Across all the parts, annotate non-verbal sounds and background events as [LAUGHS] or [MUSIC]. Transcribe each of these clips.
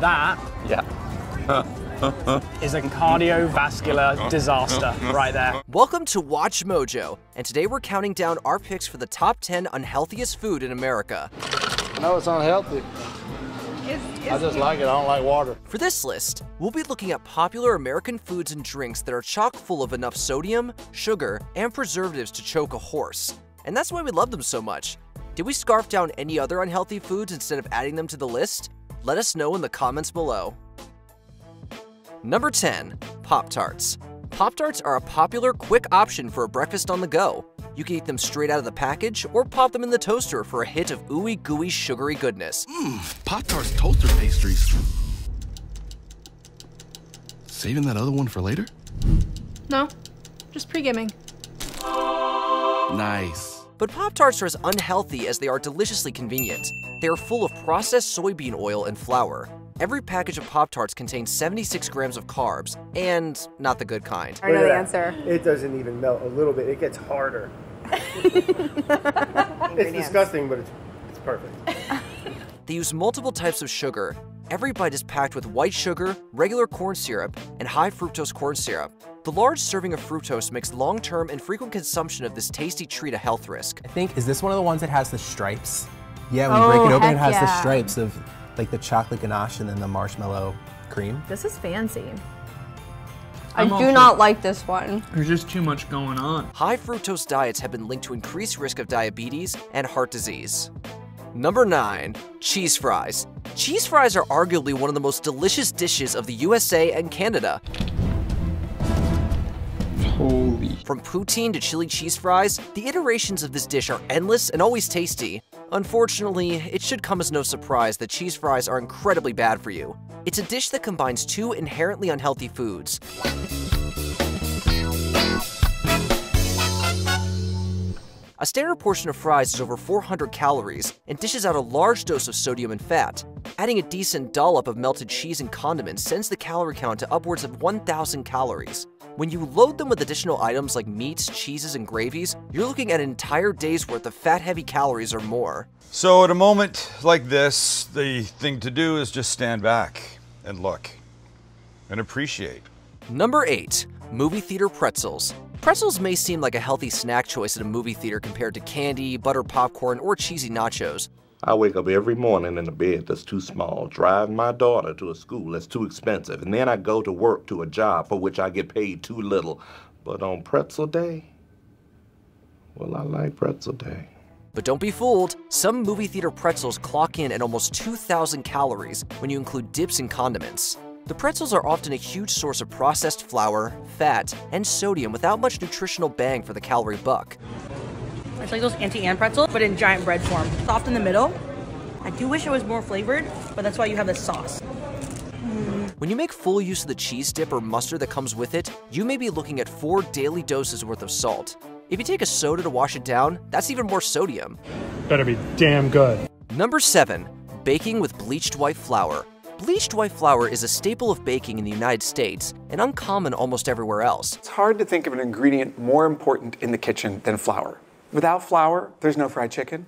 That Yeah. [LAUGHS] is a cardiovascular [LAUGHS] disaster right there. Welcome to Watch Mojo, and today we're counting down our picks for the top 10 unhealthiest food in America. I know it's unhealthy. I just like it. I don't like water. For this list, we'll be looking at popular American foods and drinks that are chock full of enough sodium, sugar, and preservatives to choke a horse. And that's why we love them so much. Did we scarf down any other unhealthy foods instead of adding them to the list? Let us know in the comments below. Number 10. Pop-Tarts. Pop-Tarts are a popular, quick option for a breakfast on the go. You can eat them straight out of the package or pop them in the toaster for a hit of ooey gooey sugary goodness. Mmm, Pop Tarts toaster pastries. Saving that other one for later? No, just pre-gaming. Nice. But Pop Tarts are as unhealthy as they are deliciously convenient. They are full of processed soybean oil and flour. Every package of Pop Tarts contains 76 grams of carbs, and not the good kind. I know the answer. It doesn't even melt a little bit. It gets harder. [LAUGHS] it's disgusting, but it's, it's perfect. [LAUGHS] They use multiple types of sugar. Every bite is packed with white sugar, regular corn syrup, and high fructose corn syrup. The large serving of fructose makes long-term and frequent consumption of this tasty treat a health risk. I think, is this one of the ones that has the stripes? Yeah, when you Oh, break it oh, open, it heck has the stripes of like the chocolate ganache and then the marshmallow cream. This is fancy. I I'm do also- not like this one. There's just too much going on. High fructose diets have been linked to increased risk of diabetes and heart disease. Number 9. Cheese fries. Cheese fries are arguably one of the most delicious dishes of the USA and Canada. Holy. From poutine to chili cheese fries, the iterations of this dish are endless and always tasty. Unfortunately, it should come as no surprise that cheese fries are incredibly bad for you. It's a dish that combines two inherently unhealthy foods. A standard portion of fries is over 400 calories and dishes out a large dose of sodium and fat. Adding a decent dollop of melted cheese and condiments sends the calorie count to upwards of 1,000 calories. When you load them with additional items like meats, cheeses, and gravies, you're looking at an entire day's worth of fat-heavy calories or more. So, at a moment like this, the thing to do is just stand back and look and appreciate. Number 8. Movie Theater Pretzels. Pretzels may seem like a healthy snack choice at a movie theater compared to candy, butter popcorn, or cheesy nachos. I wake up every morning in a bed that's too small, drive my daughter to a school that's too expensive, and then I go to work to a job for which I get paid too little. But on pretzel day, well, I like pretzel day. But don't be fooled, some movie theater pretzels clock in at almost 2,000 calories when you include dips and condiments. The pretzels are often a huge source of processed flour, fat, and sodium without much nutritional bang for the calorie buck. It's like those Auntie Anne pretzels, but in giant bread form. Soft in the middle. I do wish it was more flavored, but that's why you have the sauce. When you make full use of the cheese dip or mustard that comes with it, you may be looking at four daily doses worth of salt. If you take a soda to wash it down, that's even more sodium. Better be damn good. Number 7. Baking with bleached white flour. Bleached white flour is a staple of baking in the United States and uncommon almost everywhere else. It's hard to think of an ingredient more important in the kitchen than flour. Without flour, there's no fried chicken,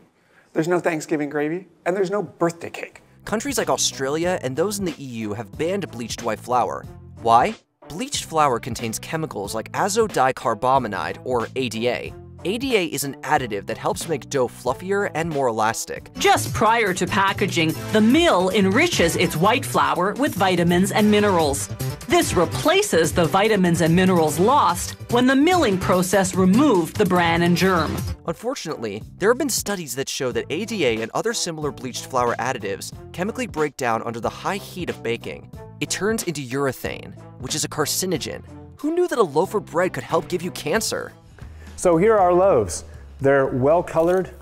there's no Thanksgiving gravy, and there's no birthday cake. Countries like Australia and those in the EU have banned bleached white flour. Why? Bleached flour contains chemicals like azodicarbonamide, or ADA. ADA is an additive that helps make dough fluffier and more elastic. Just prior to packaging, the mill enriches its white flour with vitamins and minerals. This replaces the vitamins and minerals lost when the milling process removed the bran and germ. Unfortunately, there have been studies that show that ADA and other similar bleached flour additives chemically break down under the high heat of baking. It turns into urethane, which is a carcinogen. Who knew that a loaf of bread could help give you cancer? So here are our loaves. They're well colored,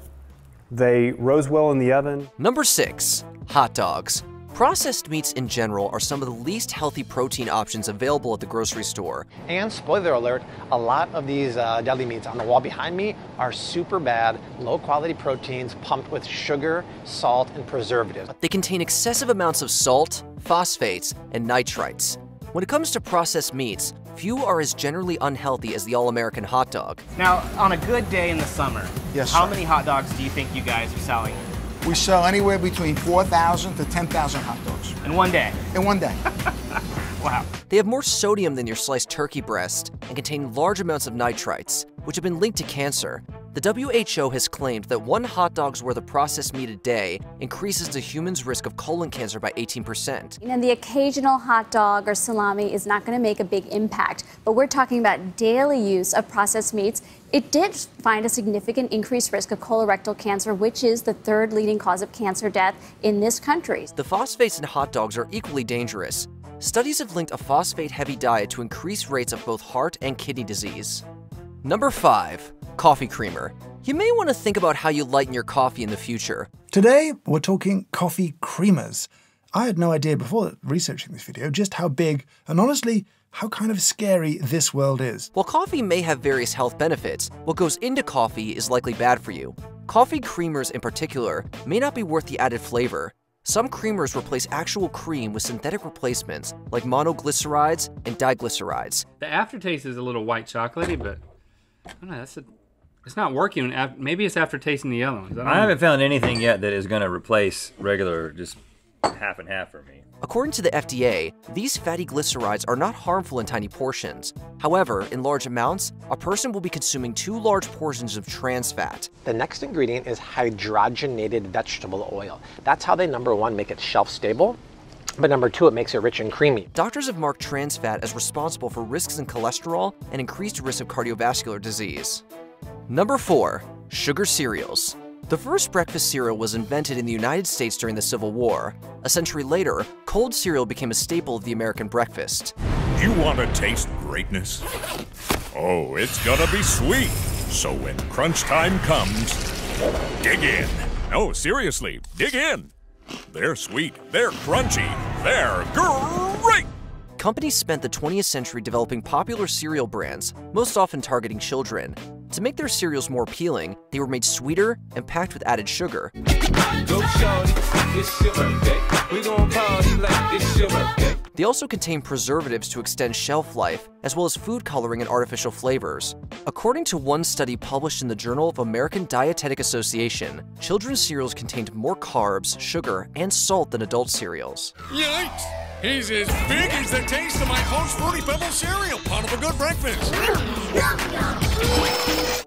they rose well in the oven. Number 6. Hot dogs. Processed meats in general are some of the least healthy protein options available at the grocery store. And spoiler alert, a lot of these uh, deli meats on the wall behind me are super bad, low quality proteins pumped with sugar, salt, and preservatives. They contain excessive amounts of salt, phosphates, and nitrites. When it comes to processed meats, few are as generally unhealthy as the all-American hot dog. Now, on a good day in the summer, Yes, how sir. many hot dogs do you think you guys are selling? we sell anywhere between 4,000 to 10,000 hot dogs. In one day? In one day. [LAUGHS] wow. They have more sodium than your sliced turkey breast and contain large amounts of nitrites, which have been linked to cancer. The WHO has claimed that one hot dog's worth of processed meat a day increases the human's risk of colon cancer by 18%. And the occasional hot dog or salami is not going to make a big impact, but we're talking about daily use of processed meats. It did find a significant increased risk of colorectal cancer, which is the third leading cause of cancer death in this country. The phosphates in hot dogs are equally dangerous. Studies have linked a phosphate heavy diet to increased rates of both heart and kidney disease. Number 5. Coffee creamer. You may want to think about how you lighten your coffee in the future. Today, we're talking coffee creamers. I had no idea before researching this video just how big and honestly, how kind of scary this world is. While coffee may have various health benefits, what goes into coffee is likely bad for you. Coffee creamers in particular may not be worth the added flavor. Some creamers replace actual cream with synthetic replacements like monoglycerides and diglycerides. The aftertaste is a little white chocolatey, but I don't know, that's a it's not working. Maybe it's after tasting the other ones. I, I haven't found anything yet that is going to replace regular, just half and half for me. According to the FDA, these fatty glycerides are not harmful in tiny portions. However, in large amounts, a person will be consuming two large portions of trans fat. The next ingredient is hydrogenated vegetable oil. That's how they, number one, make it shelf stable. But number two, it makes it rich and creamy. Doctors have marked trans fat as responsible for risks in cholesterol and increased risk of cardiovascular disease. Number 4. Sugar cereals. The first breakfast cereal was invented in the United States during the Civil War. A century later, cold cereal became a staple of the American breakfast. You want to taste greatness? Oh, it's gonna be sweet. So when crunch time comes, dig in. No, seriously, dig in. They're sweet, they're crunchy, they're great! Companies spent the 20th century developing popular cereal brands, most often targeting children. To make their cereals more appealing, they were made sweeter and packed with added sugar. They also contain preservatives to extend shelf life, as well as food coloring and artificial flavors. According to one study published in the Journal of American Dietetic Association, children's cereals contained more carbs, sugar, and salt than adult cereals. Yikes! He's as big as the taste of my Post Fruity Pebble cereal, part of a good breakfast.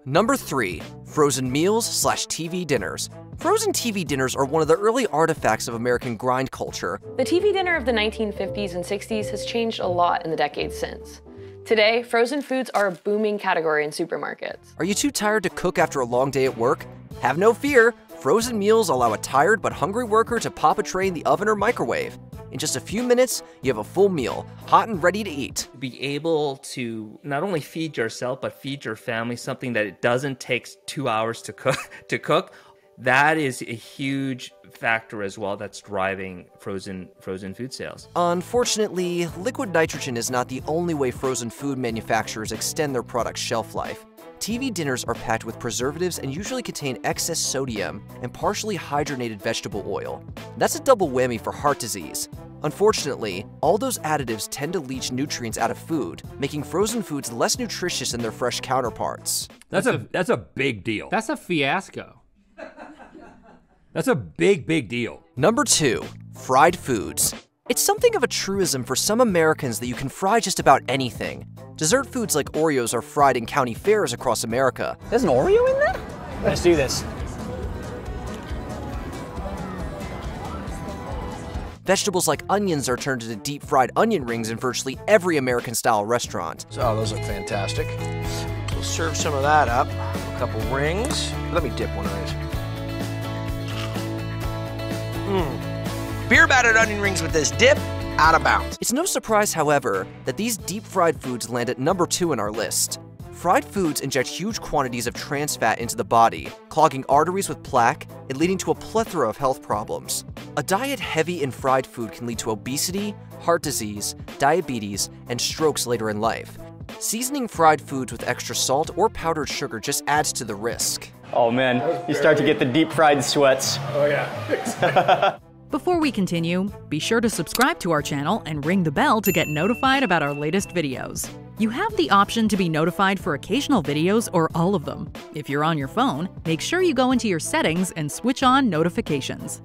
Number 3. Frozen meals slash TV dinners. Frozen TV dinners are one of the early artifacts of American grind culture. The TV dinner of the 1950s and 60s has changed a lot in the decades since. Today, frozen foods are a booming category in supermarkets. Are you too tired to cook after a long day at work? Have no fear, frozen meals allow a tired but hungry worker to pop a tray in the oven or microwave. In just a few minutes, you have a full meal, hot and ready to eat. Be able to not only feed yourself, but feed your family something that it doesn't take two hours to cook, [LAUGHS] to cook. That is a huge factor as well that's driving frozen frozen food sales. Unfortunately, liquid nitrogen is not the only way frozen food manufacturers extend their product's shelf life. TV dinners are packed with preservatives and usually contain excess sodium and partially hydrogenated vegetable oil. That's a double whammy for heart disease. Unfortunately, all those additives tend to leach nutrients out of food, making frozen foods less nutritious than their fresh counterparts. That's a that's a big deal. That's a fiasco. That's a big, big deal. Number 2. Fried foods. It's something of a truism for some Americans that you can fry just about anything. Dessert foods like Oreos are fried in county fairs across America. There's an Oreo in there? Let's do this. Vegetables like onions are turned into deep fried onion rings in virtually every American style restaurant. Oh, those look fantastic. We'll serve some of that up. A couple rings. Let me dip one of these. Mmm. Beer battered onion rings with this dip, out of bounds. It's no surprise, however, that these deep fried foods land at number two in our list. Fried foods inject huge quantities of trans fat into the body, clogging arteries with plaque and leading to a plethora of health problems. A diet heavy in fried food can lead to obesity, heart disease, diabetes, and strokes later in life. Seasoning fried foods with extra salt or powdered sugar just adds to the risk. Oh man, you start to get the deep fried sweats. Oh yeah. [LAUGHS] [LAUGHS] Before we continue, be sure to subscribe to our channel and ring the bell to get notified about our latest videos. You have the option to be notified for occasional videos or all of them. If you're on your phone, make sure you go into your settings and switch on notifications.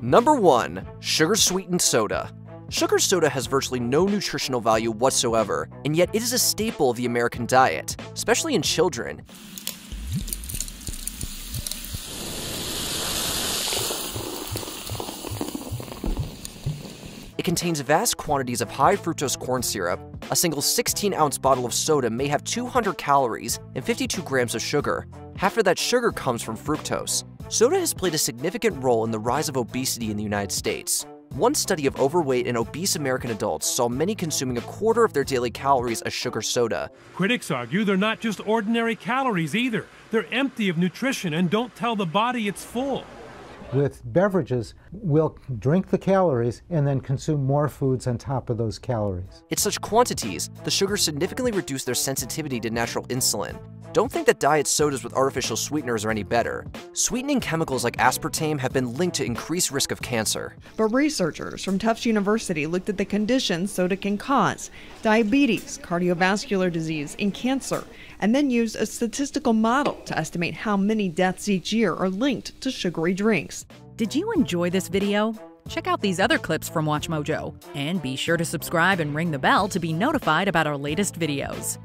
Number 1. Sugar Sweetened Soda. Sugar soda has virtually no nutritional value whatsoever, and yet it is a staple of the American diet, especially in children. Contains vast quantities of high fructose corn syrup. A single 16 ounce bottle of soda may have 200 calories and 52 grams of sugar. Half of that sugar comes from fructose. Soda has played a significant role in the rise of obesity in the United States. One study of overweight and obese American adults saw many consuming a quarter of their daily calories as sugar soda. Critics argue they're not just ordinary calories either. They're empty of nutrition and don't tell the body it's full. With beverages, we'll drink the calories and then consume more foods on top of those calories. In such quantities, the sugars significantly reduce their sensitivity to natural insulin. Don't think that diet sodas with artificial sweeteners are any better. Sweetening chemicals like aspartame have been linked to increased risk of cancer. But researchers from Tufts University looked at the conditions soda can cause diabetes, cardiovascular disease, and cancer, and then used a statistical model to estimate how many deaths each year are linked to sugary drinks. Did you enjoy this video? Check out these other clips from WatchMojo, and be sure to subscribe and ring the bell to be notified about our latest videos.